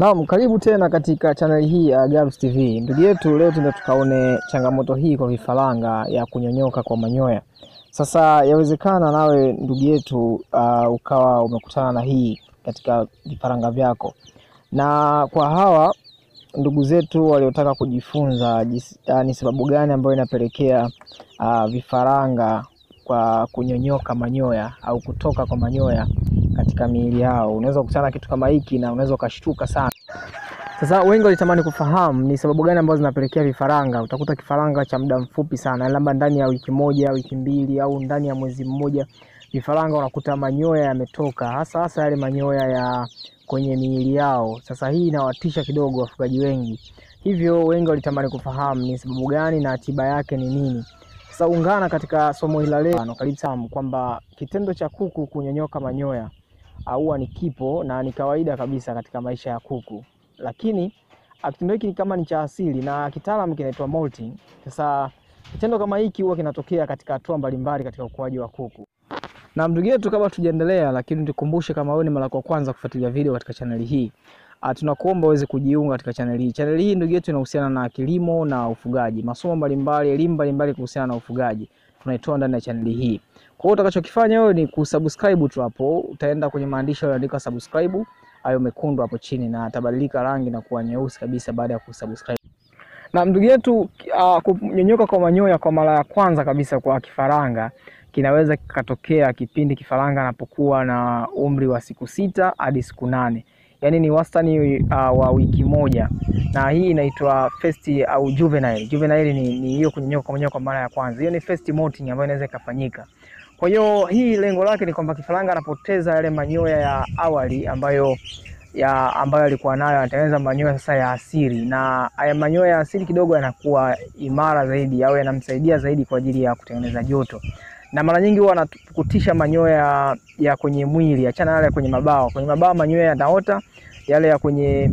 Naam, karibu tena katika chaneli hii ya Gabs TV. Ndugu yetu, leo tunataka tukaone changamoto hii kwa vifaranga ya kunyonyoka kwa manyoya. Sasa yawezekana nawe ndugu yetu uh, ukawa umekutana na hii katika vifaranga vyako, na kwa hawa ndugu zetu waliotaka kujifunza uh, ni sababu gani ambayo inapelekea uh, vifaranga kwa kunyonyoka manyoya au kutoka kwa manyoya katika miili yao. Unaweza kukutana kitu kama hiki na unaweza ukashtuka sana. Sasa wengi walitamani kufahamu ni sababu gani ambazo zinapelekea vifaranga. Utakuta kifaranga cha muda mfupi sana, labda ndani ya wiki moja, wiki mbili au ndani ya mwezi mmoja, vifaranga unakuta manyoya yametoka, hasa hasa yale manyoya ya kwenye miili yao. Sasa hii inawatisha kidogo wafugaji wengi, hivyo wengi walitamani kufahamu ni sababu gani na tiba yake ni nini. Sasa ungana katika somo hili la leo, karibu sana, kwamba kitendo cha kuku kunyonyoka manyoya huwa ni kipo na ni kawaida kabisa katika maisha ya kuku, lakini kitendo hiki kama ni cha asili na kitaalam kinaitwa molting. Sasa kitendo kama hiki huwa kinatokea katika hatua mbalimbali katika ukuaji wa kuku. Na ndugu yetu, kabla tujaendelea, lakini tukumbushe, kama wewe ni mara kwa kwanza kufuatilia video katika chaneli hii, tunakuomba uweze kujiunga katika channel hii. Channel hii ndugu yetu inahusiana na kilimo na ufugaji, masomo mbalimbali, elimu mbalimbali kuhusiana na ufugaji tunaitoa ndani ya channel hii. Kwa hiyo utakachokifanya wewe ni kusubscribe tu hapo, utaenda kwenye maandishi yaliyoandikwa subscribe hayo mekundu hapo chini, na atabadilika rangi na kuwa nyeusi kabisa baada ya kusubscribe. Na ndugu yetu, uh, kunyonyoka kwa manyoya kwa mara ya kwanza kabisa kwa kifaranga kinaweza kikatokea kipindi kifaranga anapokuwa na umri wa siku sita hadi siku nane yaani ni wastani uh, wa wiki moja, na hii inaitwa first au juvenile. Juvenile ni hiyo kunyonyoka kwa kwa mara ya kwanza, hiyo ni first molting ambayo inaweza ikafanyika. Kwa hiyo hii lengo lake ni kwamba kifaranga anapoteza yale manyoya ya awali ambayo ya ambayo alikuwa nayo, anatengeneza manyoya sasa ya asili, na haya manyoya ya asili kidogo yanakuwa imara zaidi au yanamsaidia zaidi kwa ajili ya kutengeneza joto na mara nyingi huwa anapukutisha manyoya ya kwenye mwili, achana yale kwenye mabawa. Kwenye mabawa manyoya yanaota, yale ya kwenye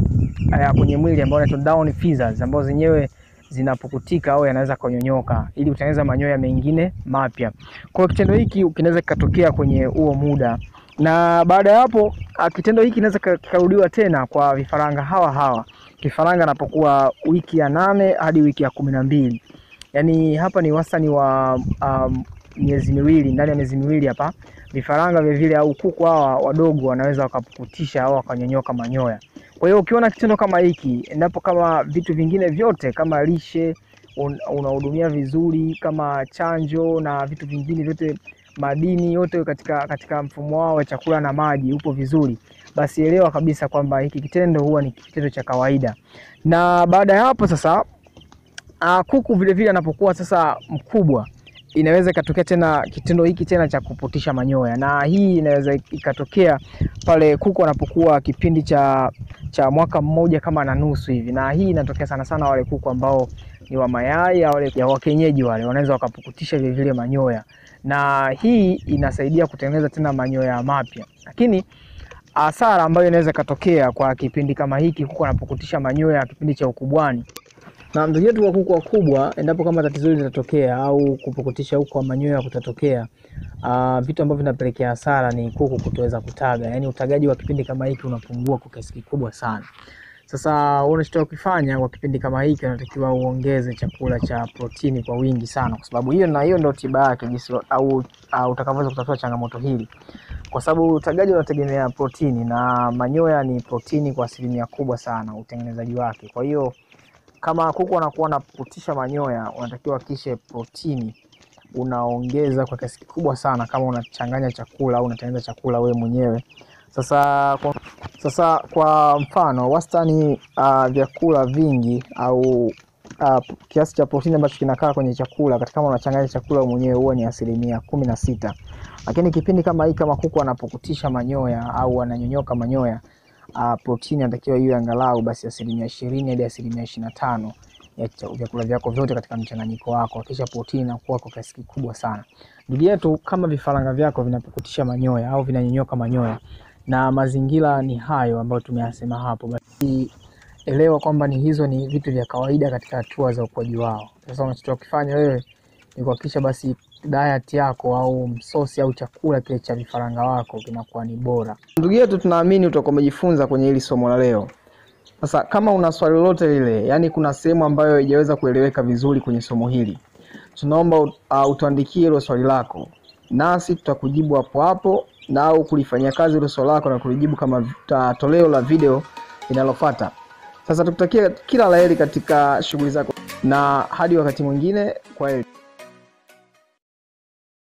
ya kwenye mwili ambayo yanaitwa down feathers, ambazo zenyewe zinapukutika au yanaweza kunyonyoka ili kutengeneza manyoya mengine mapya. Kwa kitendo hiki kinaweza kikatokea kwenye huo muda, na baada ya hapo kitendo hiki kinaweza kikarudiwa tena kwa vifaranga hawa hawa, kifaranga anapokuwa wiki ya nane hadi wiki ya kumi na mbili. Yaani hapa ni wastani wa um, miezi miwili. Ndani ya miezi miwili hapa vifaranga vile vile au kuku hawa wadogo wanaweza wakapukutisha au wakanyonyoka manyoya. Kwa hiyo ukiona kitendo kama hiki, endapo kama vitu vingine vyote kama lishe un, unahudumia vizuri, kama chanjo na vitu vingine vyote, madini yote katika, katika mfumo wao wa chakula na maji upo vizuri, basi elewa kabisa kwamba hiki kitendo huwa ni kitendo cha kawaida. Na baada ya hapo sasa, uh, kuku vilevile vile anapokuwa sasa mkubwa inaweza ikatokea tena kitendo hiki tena cha kupotisha manyoya, na hii inaweza ikatokea pale kuku anapokuwa kipindi cha cha mwaka mmoja kama na nusu hivi, na hii inatokea sana sana wale kuku ambao ni wa mayai au ya wakenyeji wale wanaweza wakapukutisha vile vile manyoya, na hii inasaidia kutengeneza tena manyoya mapya. Lakini hasara ambayo inaweza ikatokea kwa kipindi kama hiki, kuku anapokutisha manyoya kipindi cha ukubwani na ndugu yetu wa kuku wakubwa, endapo kama tatizo hili litatokea au kupukutisha huko kwa manyoya kutatokea, uh, vitu ambavyo vinapelekea hasara ni kuku kutoweza kutaga, yaani utagaji wa kipindi kama hiki unapungua kwa kiasi kikubwa sana. Sasa unachotakiwa kufanya kwa kipindi kama hiki, unatakiwa uongeze chakula cha protini kwa wingi sana, kwa sababu hiyo na hiyo ndio tiba yake jinsi au uh, utakavyoweza kutatua changamoto hili, kwa sababu utagaji unategemea protini na manyoya ni protini kwa asilimia kubwa sana utengenezaji wake, kwa hiyo kama kuku anakuwa anapukutisha manyoya, unatakiwa kishe protini unaongeza kwa kiasi kikubwa sana, kama unachanganya chakula au unatengeneza chakula we mwenyewe. Sasa kwa, sasa kwa mfano wastani uh, vyakula vingi au uh, kiasi cha protini ambacho kinakaa kwenye chakula katika kama unachanganya chakula mwenyewe huwa ni asilimia kumi na sita, lakini kipindi kama hii kama kuku anapukutisha manyoya au ananyonyoka manyoya Uh, protini anatakiwa iwe angalau basi asilimia ishirini hadi asilimia ishirini na tano ya vyakula vyako vyote katika mchanganyiko wako, kisha protini inakuwa kwa kiasi kikubwa sana. Ndugu yetu, kama vifaranga vyako vinapukutisha manyoya au vinanyonyoka manyoya na mazingira ni hayo ambayo tumeyasema hapo, basi elewa kwamba ni hizo ni vitu vya kawaida katika hatua za ukuaji wao. Sasa unachotakiwa kufanya wewe ni kuhakikisha basi diet yako au msosi au chakula kile cha vifaranga wako kinakuwa ni bora. Ndugu yetu, tunaamini utakuwa umejifunza kwenye hili somo la leo, Sasa kama una swali lolote lile, yaani kuna sehemu ambayo haijaweza kueleweka vizuri kwenye somo hili, tunaomba uh, utuandikie hilo swali lako, nasi tutakujibu hapo hapo na au kulifanyia kazi hilo swali lako na kulijibu kama toleo la video linalofuata. Sasa tukutakia kila la heri katika shughuli zako, na hadi wakati mwingine, kwa heri.